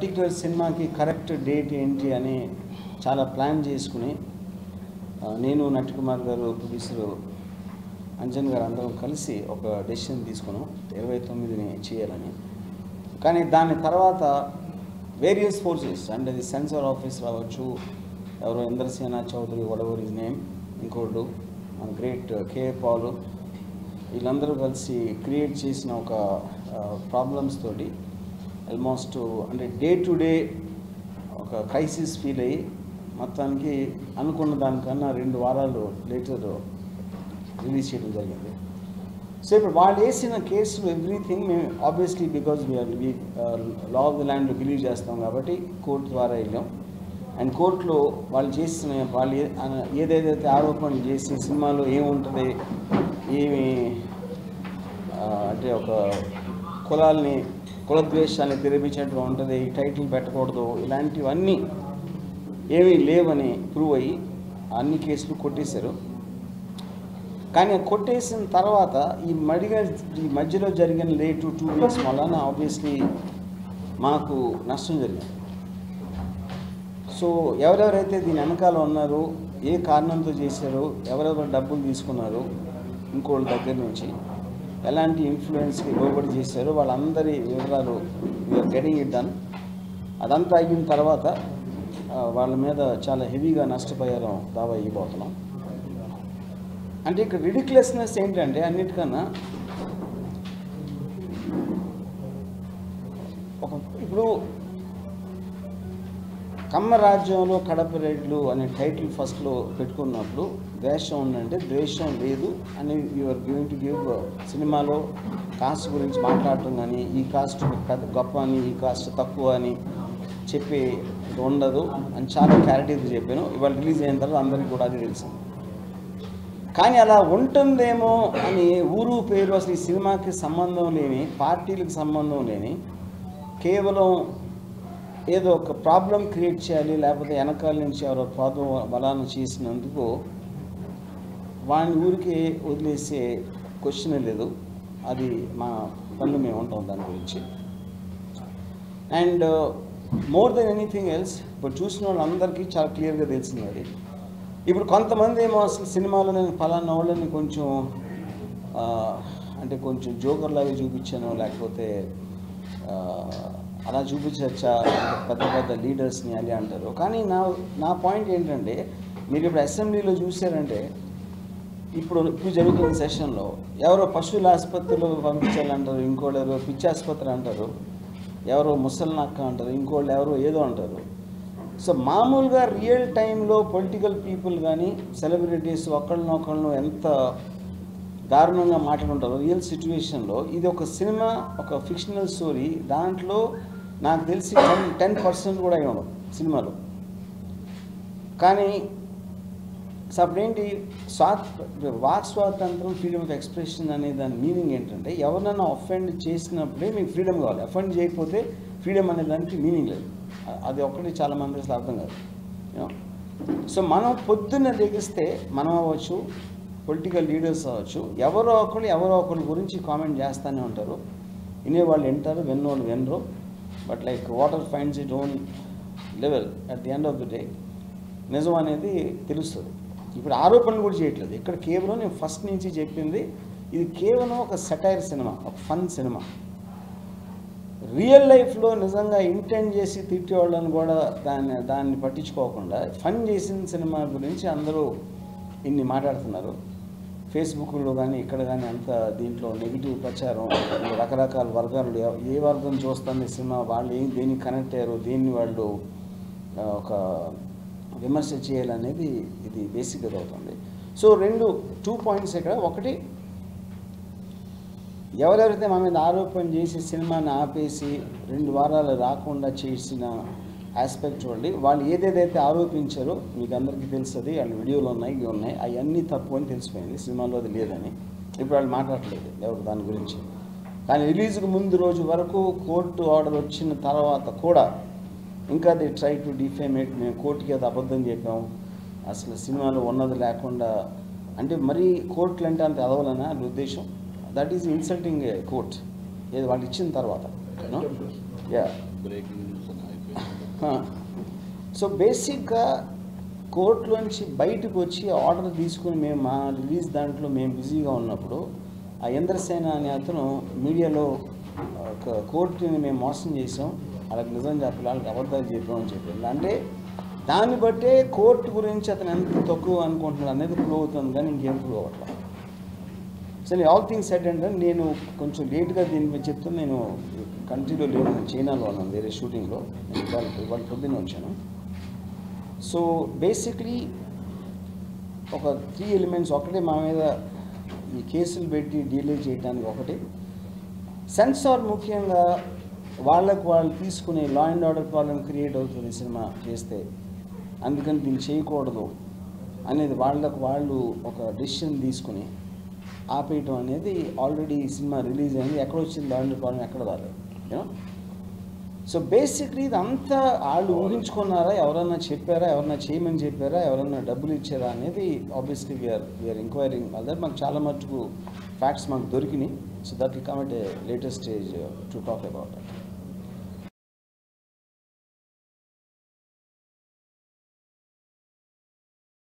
Particular సినిమాకి correct date ఏంటి అని చాలా ప్లాన్ చేసుకుని నేను నటికుమార్ గారు ప్రొడ్యూసరు అంజన్ గారు అందరం కలిసి ఒక డెసిషన్ తీసుకున్నాం. ఇరవై తొమ్మిదిని చేయాలని. కానీ దాని తర్వాత వేరియస్ ఫోర్సెస్ అంటే అది సెన్సార్ ఆఫీస్ రావచ్చు ఎవరో Indrasena Chowdary whatever is name ఇంకోళ్ళు మన గ్రేట్ కే పాల్ వీళ్ళందరూ కలిసి క్రియేట్ చేసిన ఒక ప్రాబ్లమ్స్ తోటి ఆల్మోస్ట్ uh, అంటే డే టు డే ఒక క్రైసిస్ ఫీల్ అయ్యి మొత్తానికి అనుకున్న దానికన్నా రెండు వారాలు లేటర్ రిలీజ్ uh, చేయడం జరిగింది. సో ఇప్పుడు వాళ్ళు వేసిన కేసులు ఎవ్రీథింగ్ మేము obviously because we are we law of the ల్యాండ్లో బిలీవ్ చేస్తాం కాబట్టి కోర్టు ద్వారా వెళ్ళాం. అండ్ కోర్టులో వాళ్ళు చేసిన వాళ్ళు ఏదేదైతే ఆరోపణలు చేసి సినిమాలో ఏముంటుంది ఏమి అంటే ఒక కులాల్ని కులద్వేషాన్ని తెరిపించినట్టుగా ఉంటుంది ఈ టైటిల్ పెట్టకూడదు ఇలాంటివన్నీ ఏమీ లేవని ప్రూవ్ అయ్యి అన్ని కేసులు కొట్టేశారు. కానీ కొట్టేసిన తర్వాత ఈ మడిగా ఈ మధ్యలో జరిగిన లేటు టూ వీక్స్ వలన ఆబ్వియస్లీ మాకు నష్టం జరిగింది. సో ఎవరెవరైతే దీని వెనకాల ఉన్నారో ఏ కారణంతో చేశారో ఎవరెవరు డబ్బులు తీసుకున్నారు ఇంకోళ్ళ దగ్గర నుంచి ఎలాంటి ఇన్ఫ్లుయెన్స్కి లోబడి చేశారో వాళ్ళందరి వివరాలు వీఆర్ గెటింగ్ ఇట్ డన్ అదంతా అయిన తర్వాత వాళ్ళ మీద చాలా హెవీగా నష్టపోయారో దావా ఇవ్వబోతున్నాం అంటే ఇక్కడ రిడిక్లెస్నెస్ ఏంటంటే అన్నిటికన్నా ఒక ఇప్పుడు కమ్మ రాజ్యంలో కడప రెడ్లు అనే టైటిల్ ఫస్ట్లో పెట్టుకున్నప్పుడు ద్వేషం ఉందంటే ద్వేషం లేదు అని యువర్ గివింగ్ టు గివ్ సినిమాలో కాస్ట్ గురించి మాట్లాడటం కానీ ఈ కాస్ట్ పెద్ద గొప్ప అని ఈ కాస్ట్ తక్కువ అని చెప్పి ఉండదు అని చాలా క్లారిటీ చెప్పాను. ఇవాళ రిలీజ్ అయిన తర్వాత అందరికీ కూడా అది తెలిసింది కానీ అలా ఉంటుందేమో అని ఊరు పేరు అసలు ఈ సినిమాకి సంబంధం లేని పార్టీలకు సంబంధం లేని కేవలం ఏదో ఒక ప్రాబ్లం క్రియేట్ చేయాలి లేకపోతే వెనకాల నుంచి ఎవరో ప్రాబ్లం బలాన్ని చేసినందుకు వాడిని ఊరికి వదిలేసే క్వశ్చన్ లేదు. అది మా పనులు మేము ఉంటాం దాని గురించి. And more then anything else ఇప్పుడు చూసిన వాళ్ళందరికీ చాలా క్లియర్గా తెలిసింది అది. ఇప్పుడు కొంతమంది ఏమో అసలు సినిమాలో నేను ఫలానా వాళ్ళని కొంచెం అంటే కొంచెం జోకర్ లాగా చూపించాను లేకపోతే అలా చూపించచ్చా? పెద్ద పెద్ద లీడర్స్ని అని అంటారు. కానీ నా నా పాయింట్ ఏంటంటే మీరు ఇప్పుడు అసెంబ్లీలో చూసారంటే ఇప్పుడు ఇప్పుడు జరుగుతున్న సెషన్లో ఎవరో పశువుల ఆసుపత్రిలో పంపించాలంటారు ఇంకోళ్ళు ఎవరో పిచ్చి ఆసుపత్రి అంటారు ఎవరో ముసలినక్క అంటారు ఇంకోళ్ళు ఎవరో ఏదో అంటారు. సో మామూలుగా రియల్ టైంలో పొలిటికల్ పీపుల్ కానీ సెలబ్రిటీస్ ఒకళ్ళనొకళ్ళను ఎంత దారుణంగా మాట్లాడుంటారు రియల్ సిచ్యువేషన్లో ఇది ఒక సినిమా ఒక ఫిక్షనల్ స్టోరీ దాంట్లో నాకు తెలిసి టెన్ టెన్ పర్సెంట్ కూడా అయి ఉండదు సినిమాలో. కానీ అప్పుడేంటి స్వాత్ వాక్ స్వాతంత్రం ఫ్రీడమ్ ఆఫ్ ఎక్స్ప్రెషన్ అనే దాని మీనింగ్ ఏంటంటే ఎవరినైనా అఫెండ్ చేసినప్పుడే మీకు ఫ్రీడమ్ కావాలి. అఫెండ్ చేయకపోతే ఫ్రీడమ్ అనే దానికి మీనింగ్ లేదు. అది ఒక్కటి చాలా మంది అసలు అర్థం కాదు. సో మనం పొద్దున్న లెగిస్తే మనం అవ్వచ్చు పొలిటికల్ లీడర్స్ అవ్వచ్చు. ఎవరో ఒకరు ఎవరో ఒకరి గురించి కామెంట్ చేస్తూనే ఉంటారు. వినేవాళ్ళు వింటారు విన్నోళ్ళు వినరు. But like water finds it own level at the end of the day నిజం అనేది తెలుస్తుంది. ఇప్పుడు ఆరోపణలు కూడా చేయట్లేదు. ఇక్కడ కేవలం నేను ఫస్ట్ నుంచి చెప్పింది ఇది కేవలం ఒక సెటైర్ సినిమా ఒక ఫన్ సినిమా రియల్ లైఫ్లో నిజంగా ఇంటెండ్ చేసి తిట్టేవాళ్ళని కూడా దాన్ని దాన్ని పట్టించుకోకుండా ఫన్ చేసిన సినిమా గురించి అందరూ ఇన్ని మాట్లాడుతున్నారు. ఫేస్బుక్లో కానీ ఇక్కడ కానీ అంత దీంట్లో నెగిటివ్ ప్రచారం రకరకాల వర్గాలు ఏ వర్గం చూస్తుంది సినిమా వాళ్ళు ఏం దేనికి కనెక్ట్ అయ్యారు దేన్ని వాళ్ళు ఒక విమర్శ చేయాలనేది ఇది బేసిక్గా అవుతుంది. సో రెండు టూ పాయింట్స్ ఇక్కడ. ఒకటి ఎవరెవరైతే మా మీద ఆరోపణ చేసి సినిమాని ఆపేసి రెండు వారాలు రాకుండా చేసిన ఆస్పెక్ట్ చూడండి. వాళ్ళు ఏదేదైతే ఆరోపించారో మీకు అందరికీ తెలుస్తుంది. వాళ్ళ వీడియోలు ఉన్నాయి ఇవి ఉన్నాయి. అవన్నీ తప్పు అని తెలిసిపోయింది. సినిమాలో అది లేదని. ఇప్పుడు వాళ్ళు మాట్లాడలేదు ఎవరు దాని గురించి. కానీ రిలీజ్కి ముందు రోజు వరకు కోర్టు ఆర్డర్ వచ్చిన తర్వాత కూడా ఇంకా ది ట్రై టు డిఫేమేట్ మేము కోర్టుకి అది అబద్ధం చెప్పాము. అసలు సినిమాలో ఉన్నది లేకుండా అంటే మరీ కోర్టులు అంటే అంత అదవలనా? అది ఉద్దేశం. దట్ ఈజ్ ఇన్సల్టింగ్ కోర్ట్ ఏది వాళ్ళు ఇచ్చిన తర్వాత. యా బ్రేకింగ్ సో బేసిక్గా కోర్టులోంచి బయటకు వచ్చి ఆర్డర్ తీసుకుని మేము మా రిలీజ్ దాంట్లో మేము బిజీగా ఉన్నప్పుడు ఆ ఇంద్రసేన అనే అతను మీడియాలో ఒక కోర్టుని మేము మోసం చేసాం వాళ్ళకి నిజం చెప్పాలి వాళ్ళకి అబద్ధాలు చెప్పామని చెప్పారు. అంటే దాన్ని బట్టే కోర్టు గురించి అతను ఎంత తక్కువ అనుకుంటున్నాడు అనేది ప్రూవ్ అవుతుంది కానీ ఇంకేం ప్రూవ్ అవ్వట్లేదు. సరే ఆల్ థింగ్స్ సెట్ అంటే నేను కొంచెం లేట్గా దీని మీద చెప్తే నేను కంట్రీలో లేను నేను చైనాలో ఉన్నాను వేరే షూటింగ్లో నేను ఇవాళ ఇవాళ పొద్దున్న వచ్చాను. సో బేసిక్లీ ఒక త్రీ ఎలిమెంట్స్ ఒకటే మా మీద ఈ కేసులు పెట్టి డీలే చేయడానికి ఒకటి. సెన్సార్ ముఖ్యంగా వాళ్ళకు వాళ్ళు తీసుకునే law and order problem create అవుతుంది సినిమా చేస్తే. అందుకని దీన్ని చేయకూడదు. అనేది వాళ్ళకు వాళ్ళు ఒక డెసిషన్ తీసుకుని ఆపేయటం అనేది ఆల్రెడీ సినిమా రిలీజ్ అయింది. ఎక్కడ వచ్చింది దాని అండ్ ఎక్కడ రాలేదు. సో బేసిక్లీ ఇదంతా వాళ్ళు ఊహించుకున్నారా? ఎవరన్నా చెప్పారా? ఎవరన్నా చేయమని చెప్పారా? ఎవరన్నా డబ్బులు ఇచ్చారా అనేది obviously we are we are enquiring other మాకు చాలా మటుకు ఫ్యాక్ట్స్ మాకు దొరికినాయి. So that will come a latest stage to talk about